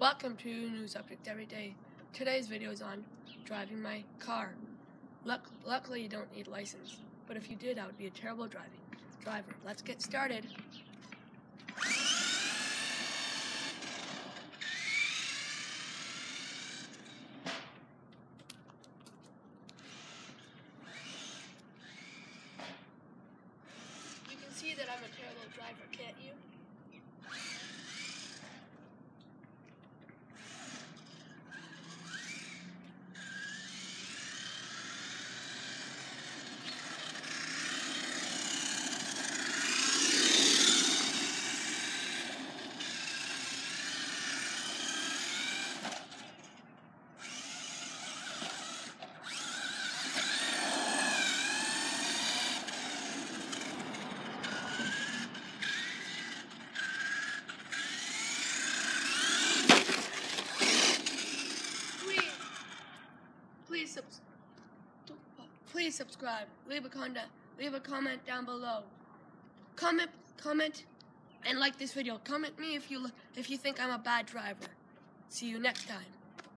Welcome to News Update Every Day. Today's video is on driving my car. Luck luckily, you don't need license, but if you did, I would be a terrible driving driver. Let's get started. You can see that I'm a terrible driver, can't you? Please, please, subs- please subscribe. Leave a comment. Leave a comment down below. Comment, comment, and like this video. Comment me if you if you think I'm a bad driver. See you next time.